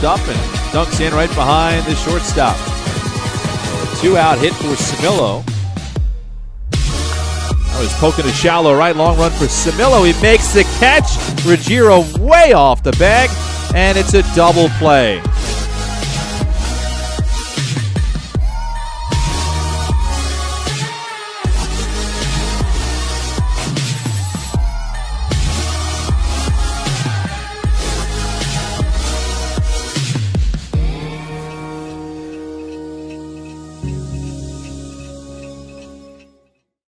popped up and dunks in right behind the shortstop. Two out hit for Cimillo. That was poking a shallow right, long run for Cimillo. He makes the catch. Ruggiero way off the bag, and it's a double play.